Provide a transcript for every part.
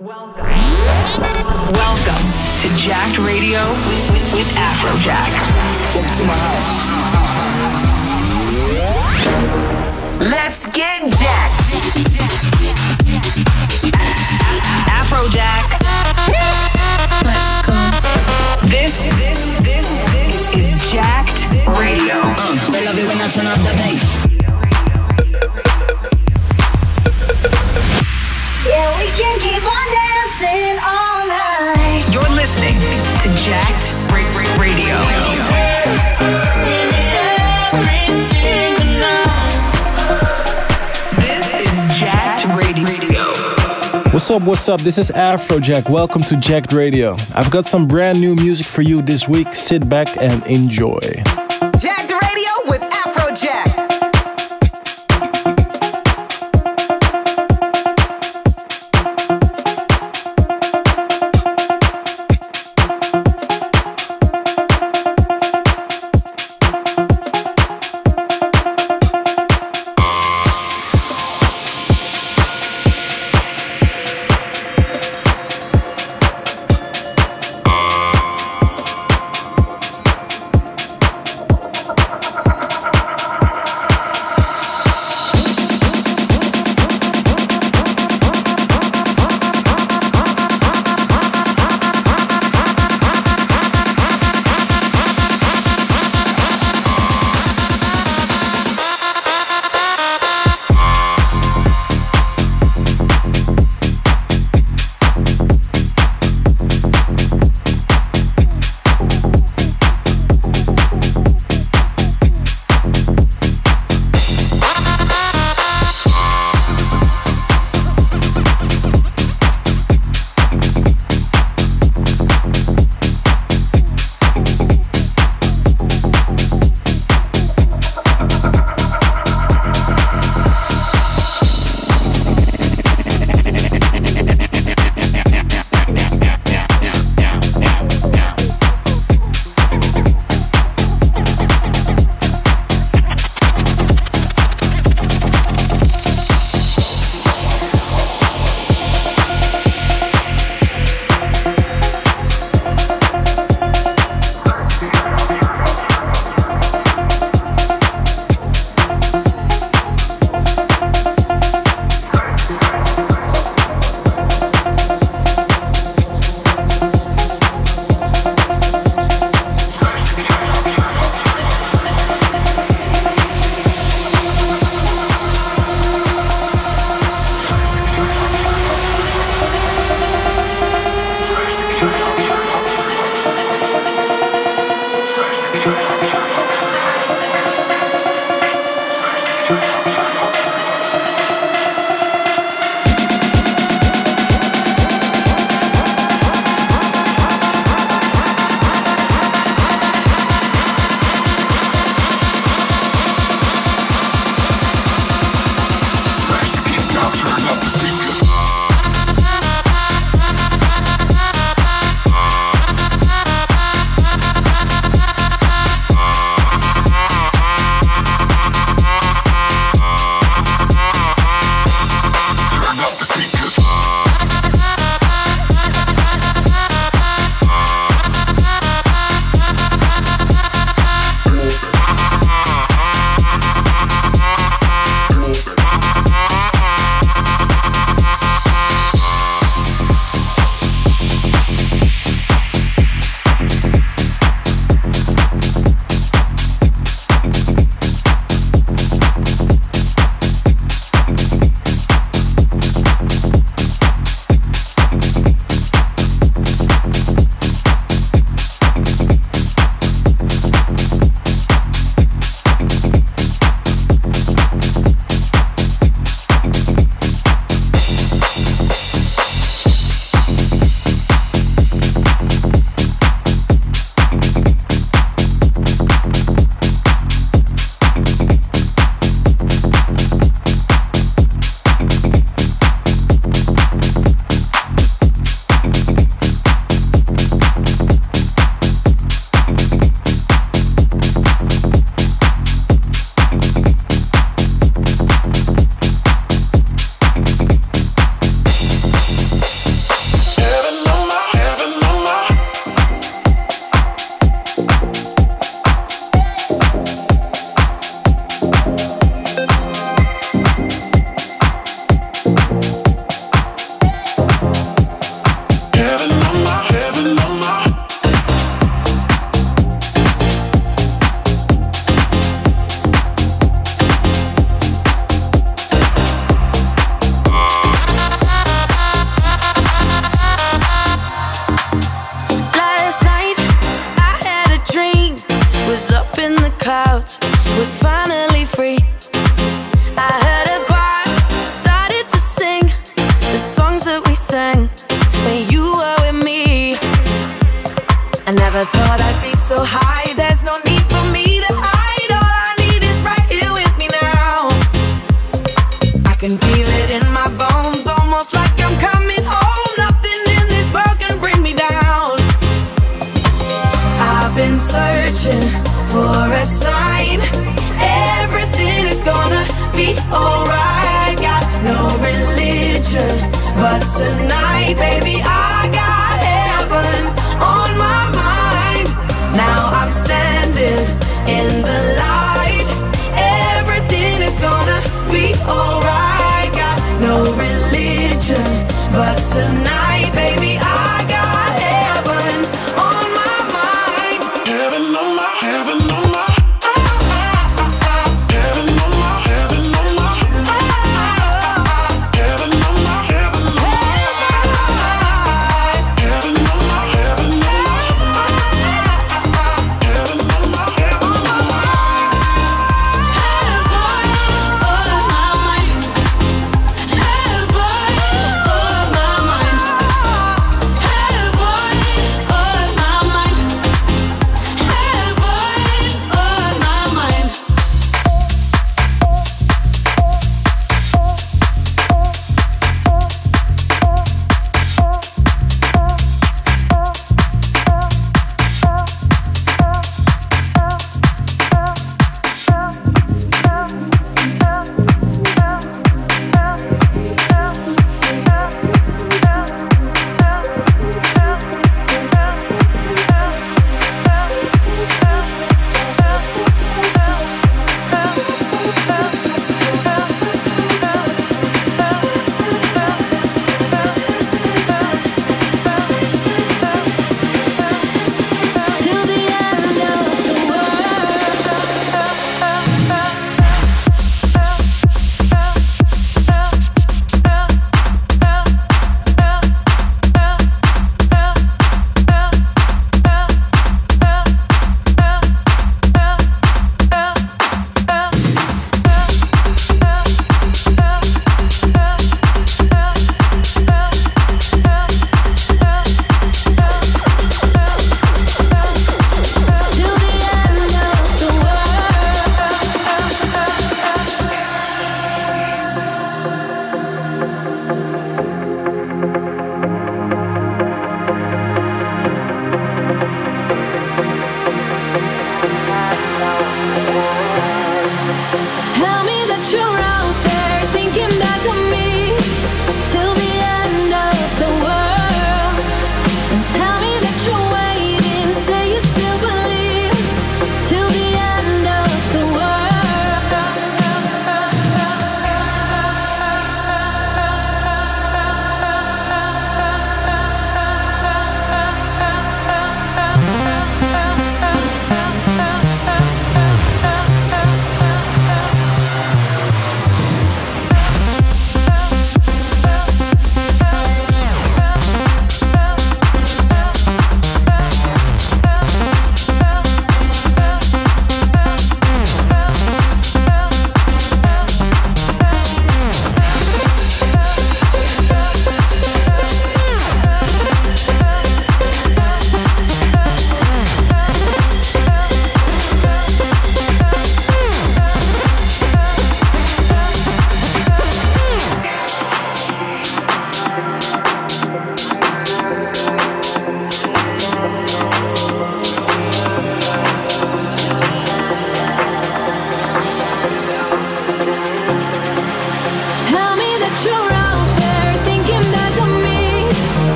Welcome. Welcome to Jacked Radio with, with, with Afrojack. Welcome to my house. Let's get jacked. Afrojack. Let's go. This, this, this, this is Jacked Radio. Uh, love it when I turn up the bass. You're listening to Jacked Radio. This is Jacked Radio. What's up, what's up? This is Afrojack. Welcome to Jacked Radio. I've got some brand new music for you this week. Sit back and enjoy.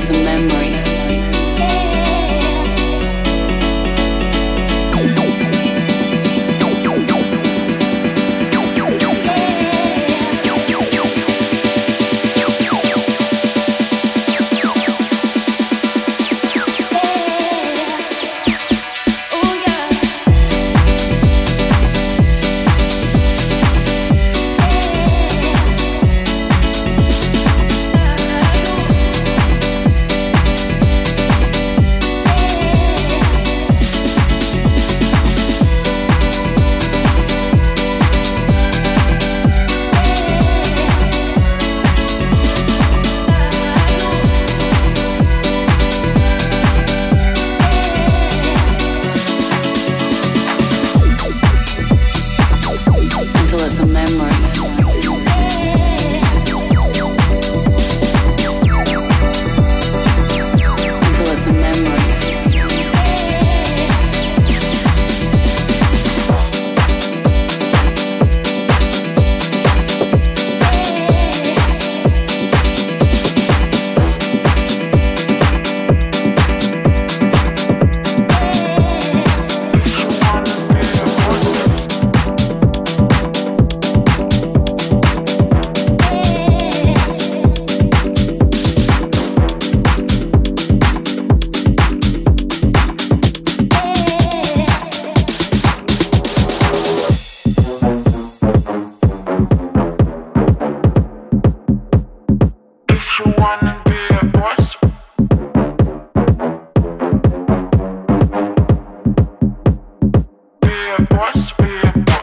It's a memory. reinforce, reinforce.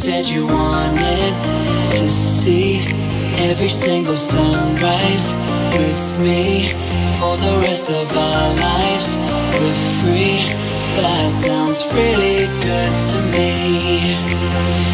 said you wanted to see every single sunrise with me for the rest of our lives. We're free, that sounds really good to me.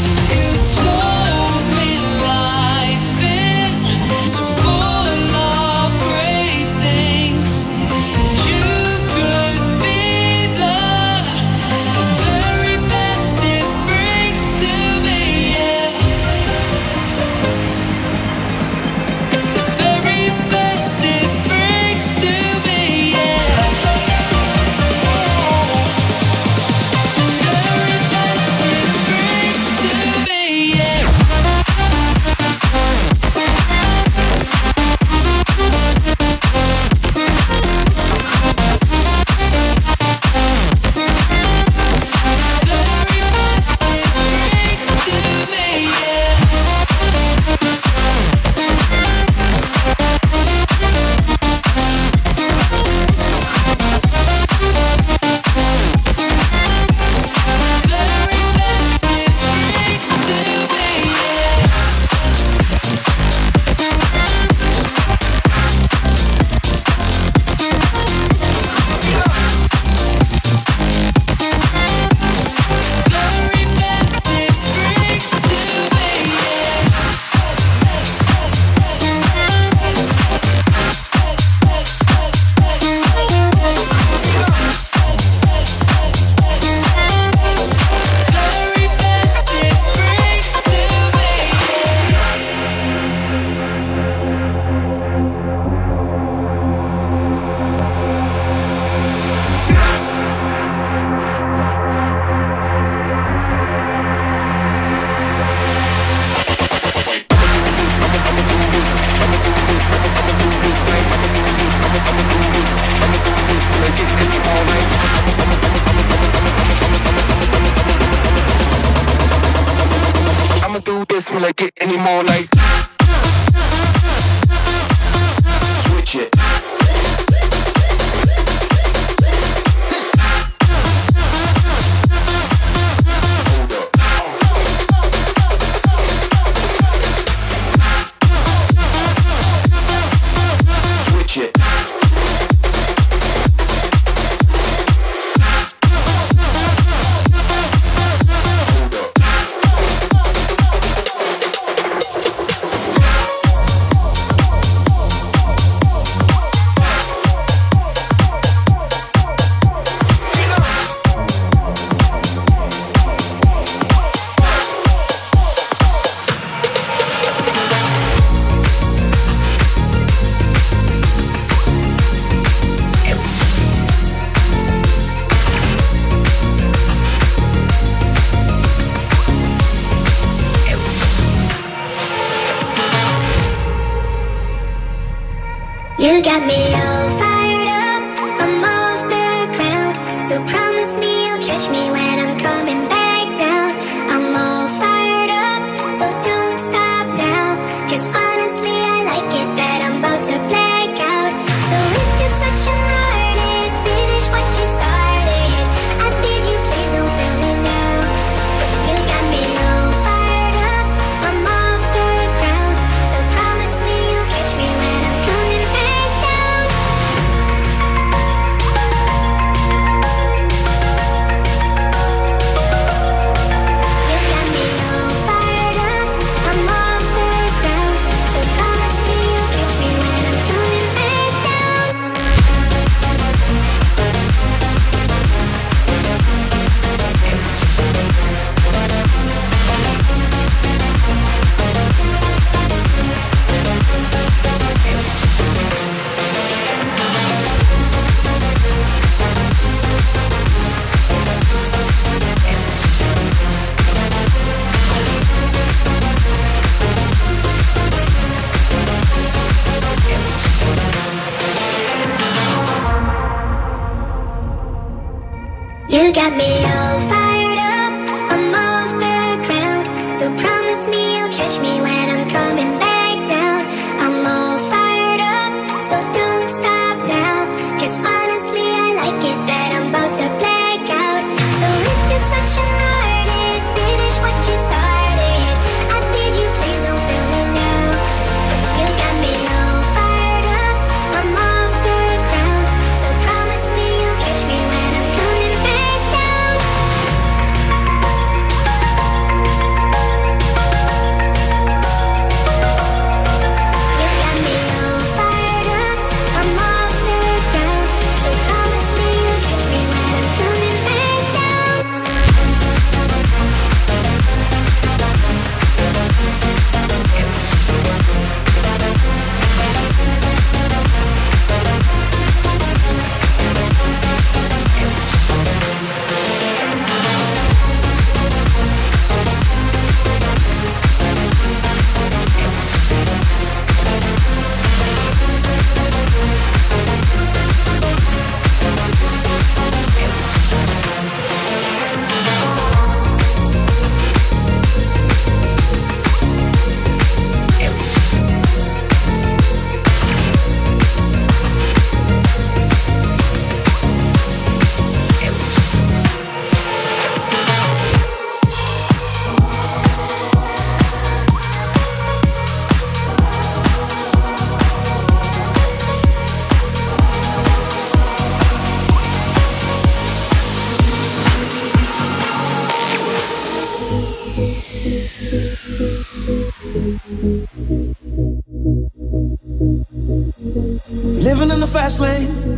You got me over.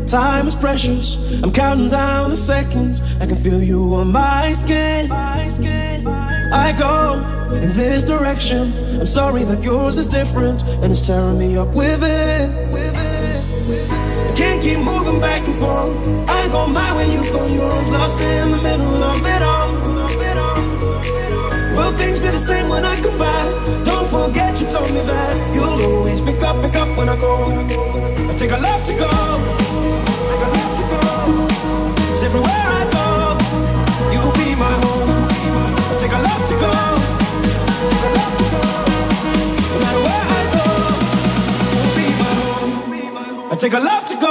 Time is precious. I'm counting down the seconds. I can feel you on my skin. I go in this direction. I'm sorry that yours is different and it's tearing me up within. I can't keep moving back and forth. I go my way, you go yours. Lost in the middle of it all. Will things be the same when I come back? Don't forget you told me that you'll always pick up, pick up when I go. I take a left to go. Take a left to go.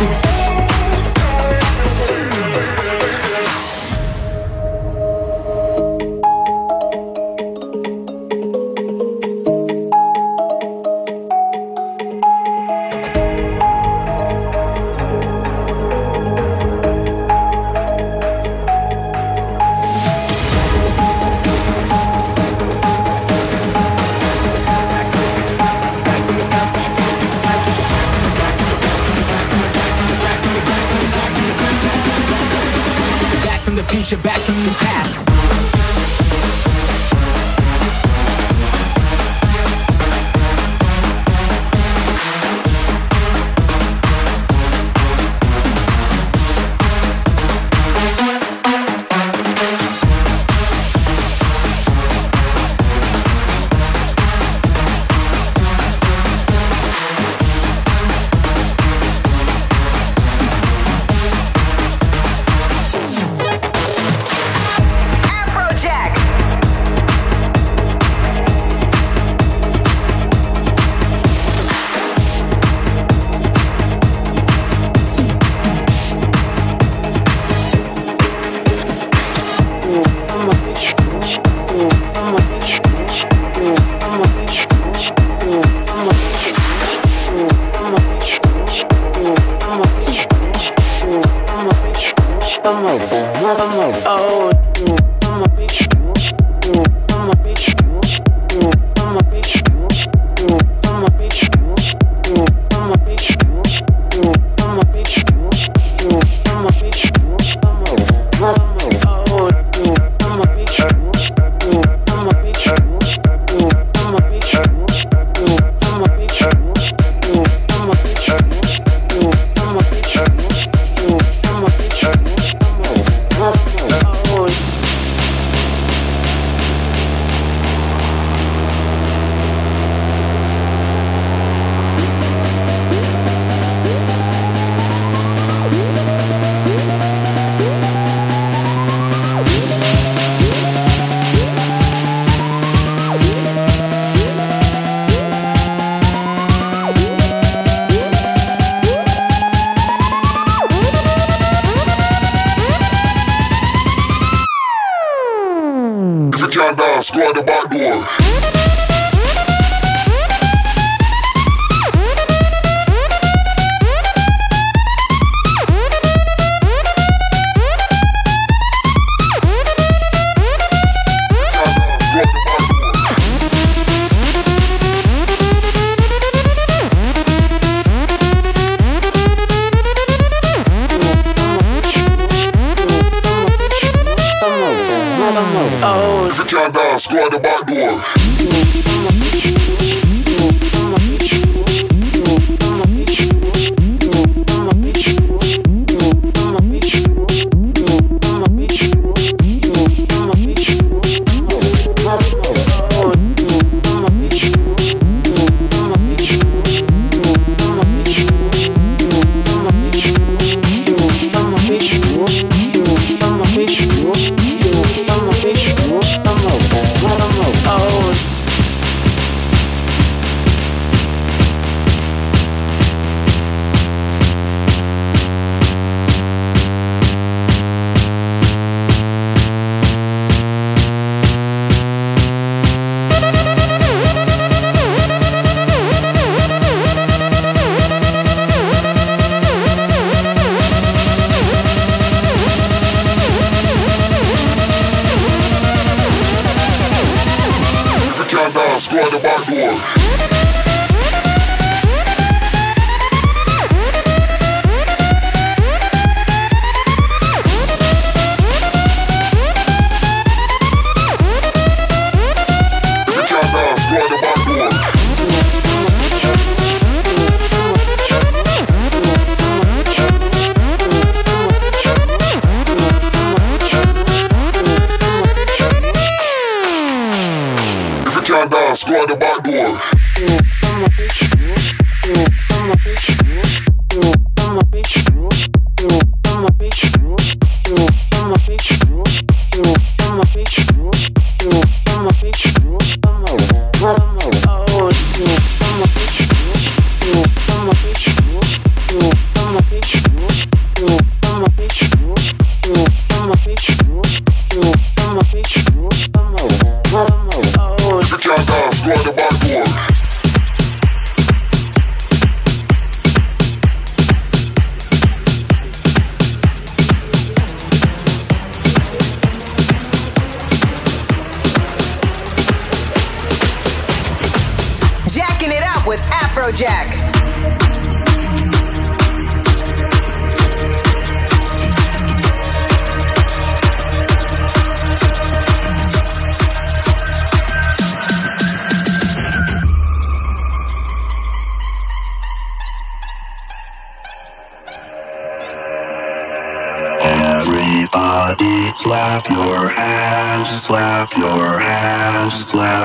Yeah. Can't dance, go out the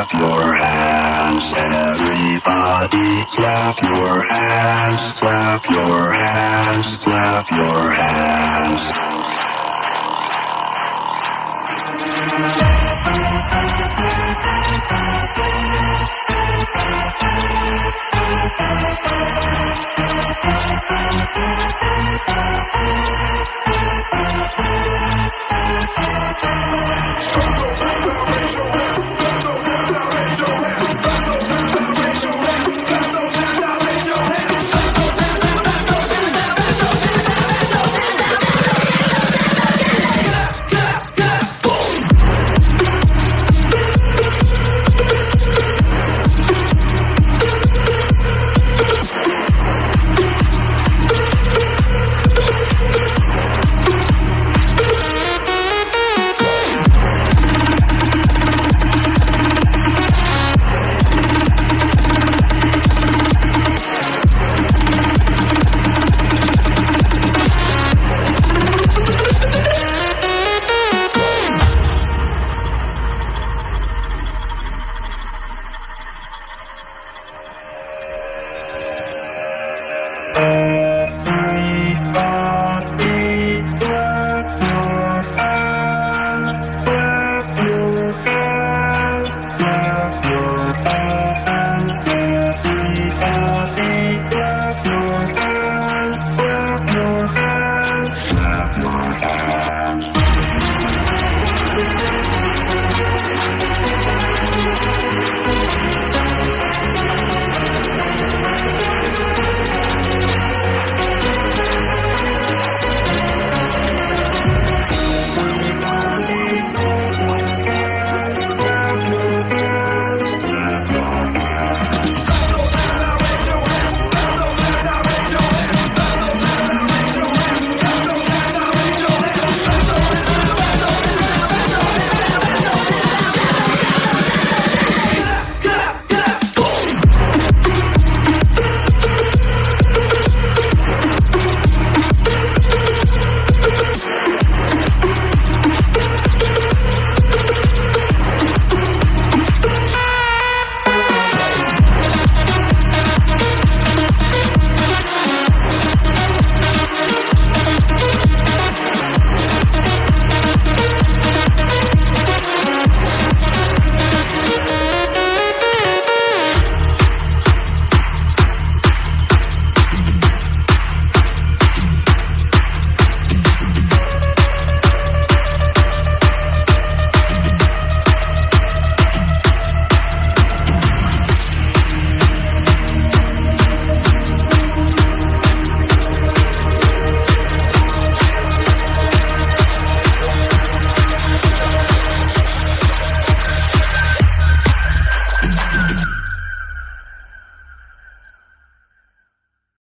clap your hands. Everybody clap your hands, clap your hands, clap your hands. Go, go,